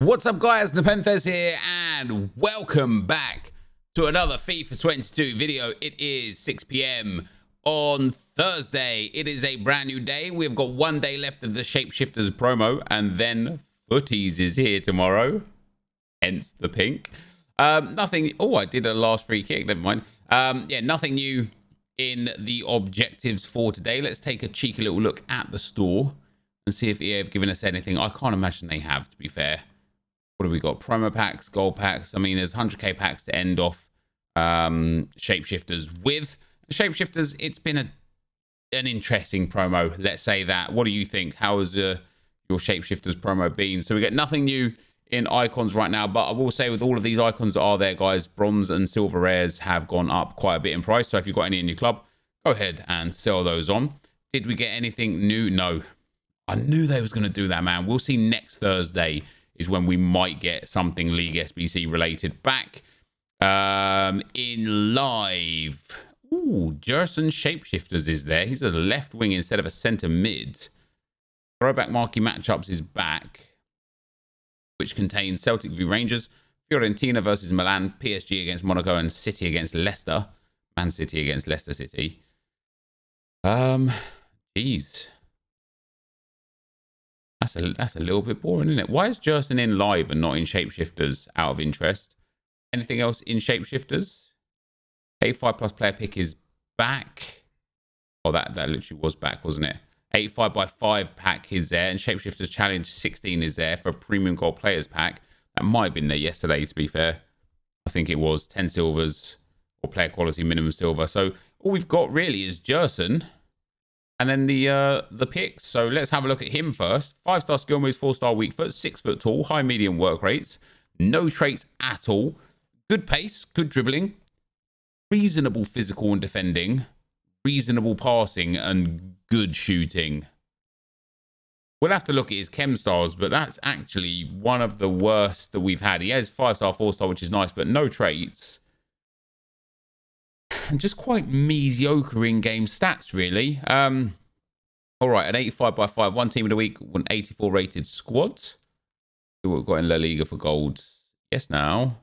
What's up guys, NepentheZ here and welcome back to another FIFA 22 video. It is 6pm on Thursday. It is a brand new day. We've got one day left of the Shapeshifters promo and then Futties is here tomorrow, hence the pink. Um, nothing, oh I did a last free kick, never mind. Um, yeah, nothing new in the objectives for today. Let's take a cheeky little look at the store and see if EA have given us anything. I can't imagine they have, to be fair what have we got? Promo packs, gold packs. I mean, there's 100k packs to end off um, shapeshifters with. Shapeshifters, it's been a an interesting promo. Let's say that. What do you think? How has uh, your shapeshifters promo been? So we get nothing new in icons right now, but I will say with all of these icons that are there, guys, bronze and silver rares have gone up quite a bit in price. So if you've got any in your club, go ahead and sell those on. Did we get anything new? No. I knew they was going to do that, man. We'll see next Thursday is when we might get something League SBC related back. Um, in live, ooh, Gerson Shapeshifters is there. He's a left wing instead of a centre mid. Throwback marquee matchups is back, which contains Celtic v Rangers, Fiorentina versus Milan, PSG against Monaco, and City against Leicester. Man City against Leicester City. Um, geez. That's a that's a little bit boring, isn't it? Why is Gerson in live and not in shapeshifters out of interest? Anything else in shapeshifters? A5 plus player pick is back. Oh, that, that literally was back, wasn't it? 85 by 5 pack is there, and Shapeshifters Challenge 16 is there for a premium gold players pack. That might have been there yesterday, to be fair. I think it was 10 silvers or player quality minimum silver. So all we've got really is Gerson and then the uh, the picks. So let's have a look at him first. Five star skill moves, four star weak foot, six foot tall, high medium work rates, no traits at all, good pace, good dribbling, reasonable physical and defending, reasonable passing, and good shooting. We'll have to look at his chem stars, but that's actually one of the worst that we've had. He has five star, four star, which is nice, but no traits and just quite mediocre in-game stats, really. Um, all right, an 85 by 5, one team of the week, one 84 rated squad. We've got in La Liga for gold. Yes, now.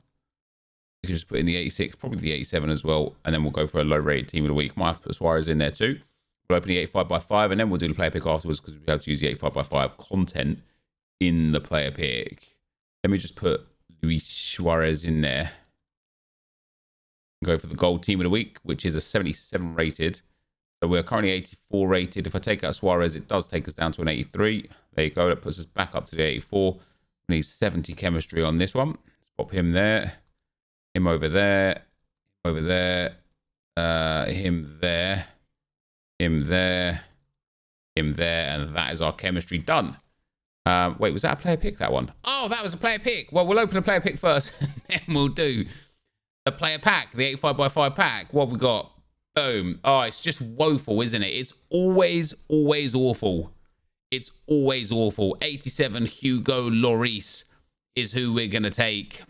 You can just put in the 86, probably the 87 as well, and then we'll go for a low rated team of the week. Might have to put Suarez in there too. We'll open the 85 by 5, and then we'll do the player pick afterwards because we have to use the 85 by 5 content in the player pick. Let me just put Luis Suarez in there go for the gold team of the week, which is a 77 rated. So we're currently 84 rated. If I take out Suarez, it does take us down to an 83. There you go. That puts us back up to the 84. We need 70 chemistry on this one. Let's pop him there. Him over there. Over there. Uh, him there. Him there. Him there. And that is our chemistry done. Um, wait, was that a player pick, that one? Oh, that was a player pick. Well, we'll open a player pick first, and then we'll do a player pack, the 85 by 5 pack. What we got? Boom. Oh, it's just woeful, isn't it? It's always, always awful. It's always awful. 87 Hugo Lloris is who we're going to take.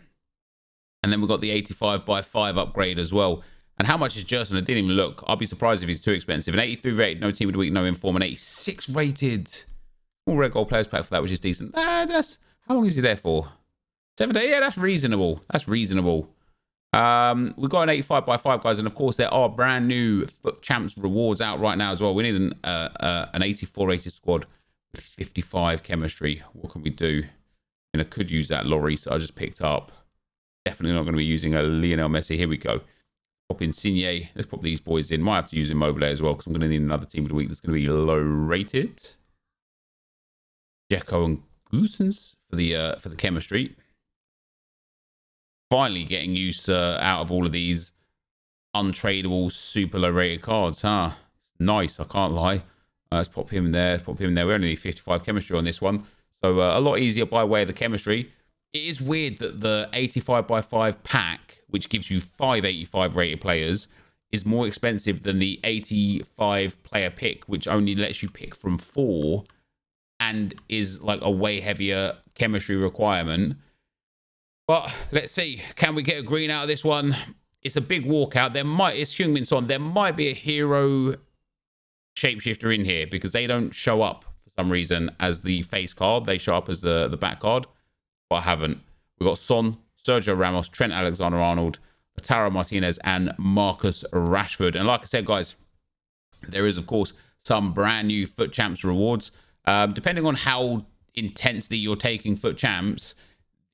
And then we've got the 85 by 5 upgrade as well. And how much is Gerson? I didn't even look. I'll be surprised if he's too expensive. An 83 rated, no team of the week, no inform. An 86 rated. All red gold players pack for that, which is decent. Ah, that's how long is he there for? Seven days? Yeah, that's reasonable. That's reasonable. Um, we've got an 85 by 5, guys, and of course, there are brand new FUT Champs rewards out right now as well. We need an, uh, uh, an 84 rated squad with 55 chemistry. What can we do? I, mean, I could use that Lloris I just picked up. Definitely not going to be using a Lionel Messi. Here we go. Pop Insigne. Let's pop these boys in. Might have to use Immobile as well because I'm going to need another team of the week that's going to be low rated. Dzeko and Gosens for the uh, for the chemistry finally getting use uh, out of all of these untradeable, super low rated cards, huh? Nice, I can't lie. Uh, let's pop him there, pop him there. We only need 55 chemistry on this one. So uh, a lot easier by way of the chemistry. It is weird that the 85 by 5 pack, which gives you five 85 rated players, is more expensive than the 85 player pick, which only lets you pick from four and is like a way heavier chemistry requirement. But let's see. Can we get a green out of this one? It's a big walkout. There might, it's Heung-min Son. There might be a hero shapeshifter in here because they don't show up for some reason as the face card. They show up as the, the back card. but I haven't. We've got Son, Sergio Ramos, Trent Alexander-Arnold, Tara Martinez, and Marcus Rashford. And like I said, guys, there is, of course, some brand new FUT Champs rewards. Um, depending on how intensely you're taking FUT Champs,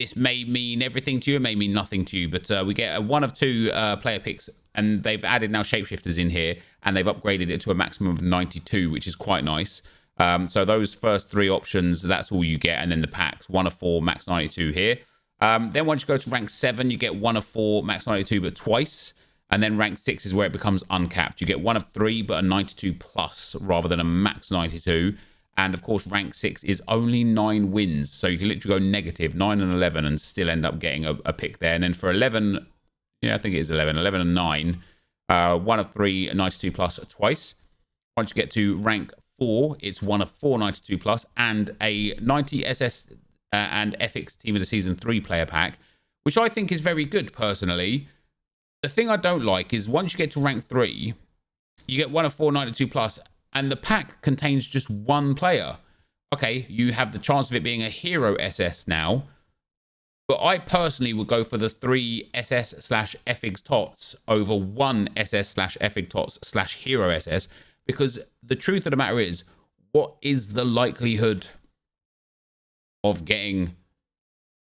this may mean everything to you, it may mean nothing to you. But uh, we get a one of two uh, player picks, and they've added now shapeshifters in here, and they've upgraded it to a maximum of 92, which is quite nice. Um, so those first three options, that's all you get, and then the packs, one of four, max 92 here. Um, then once you go to rank seven, you get one of four, max 92, but twice. And then rank six is where it becomes uncapped. You get one of three, but a 92 plus rather than a max 92. And of course, rank six is only nine wins. So you can literally go negative nine and 11 and still end up getting a, a pick there. And then for 11, yeah, I think it is 11, 11 and nine, uh, one of three 92 plus twice. Once you get to rank four, it's one of four 92 plus and a 90 SS uh, and FX Team of the Season 3 player pack, which I think is very good personally. The thing I don't like is once you get to rank 3, you get one of 492 plus, and the pack contains just one player. Okay, you have the chance of it being a hero SS now, but I personally would go for the three SS slash FX Tots over one SS slash FX Tots slash hero SS because the truth of the matter is, what is the likelihood of getting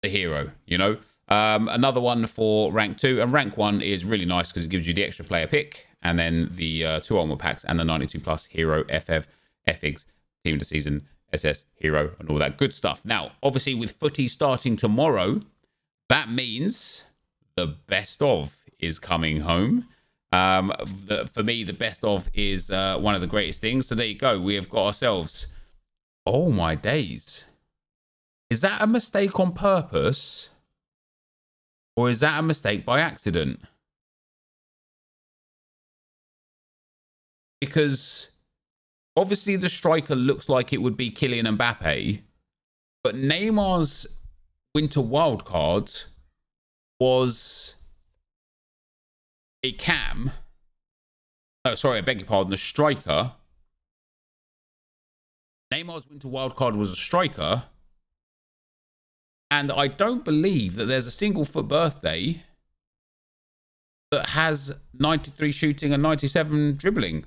the hero, you know? Um, another one for rank two, and rank one is really nice because it gives you the extra player pick, and then the uh, two armor packs, and the 92 plus hero, FF, FX, team of the season, SS, hero, and all that good stuff. Now, obviously, with footy starting tomorrow, that means the best of is coming home. Um, the, for me, the best of is uh, one of the greatest things. So there you go. We have got ourselves. Oh my days. Is that a mistake on purpose? Or is that a mistake by accident? Because obviously the striker looks like it would be Kylian Mbappe, but Neymar's winter wildcard was a cam. Oh, sorry, I beg your pardon. The striker. Neymar's winter wildcard was a striker and I don't believe that there's a single FUT birthday that has 93 shooting and 97 dribbling,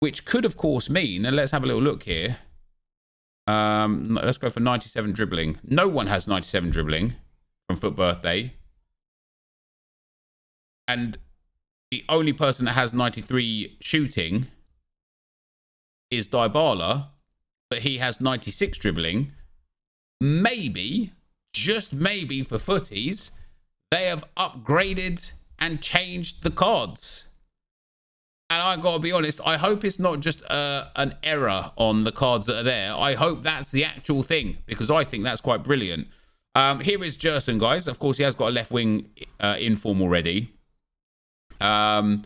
which could, of course, mean, and let's have a little look here. Um, let's go for 97 dribbling. No one has 97 dribbling from FUT birthday. And the only person that has 93 shooting is Dybala, but he has 96 dribbling. Maybe just maybe for Futties, they have upgraded and changed the cards. And I gotta be honest, I hope it's not just uh, an error on the cards that are there. I hope that's the actual thing because I think that's quite brilliant. Um, here is Gerson, guys. Of course, he has got a left wing uh, inform already. Um,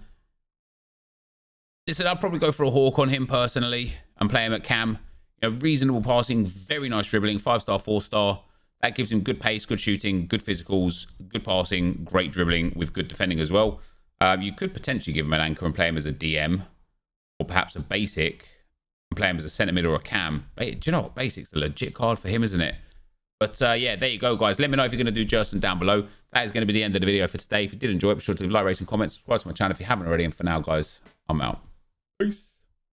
listen, I'll probably go for a hawk on him personally and play him at cam. You know, reasonable passing, very nice dribbling, five star, four star. That gives him good pace, good shooting, good physicals, good passing, great dribbling with good defending as well. Um, you could potentially give him an anchor and play him as a DM or perhaps a basic and play him as a centre mid or a cam. Do you know what? Basic's a legit card for him, isn't it? But uh, yeah, there you go, guys. Let me know if you're going to do Gerson down below. That is going to be the end of the video for today. If you did enjoy it, be sure to leave a like, rate, and comment. Subscribe to my channel if you haven't already. And for now, guys, I'm out. Peace.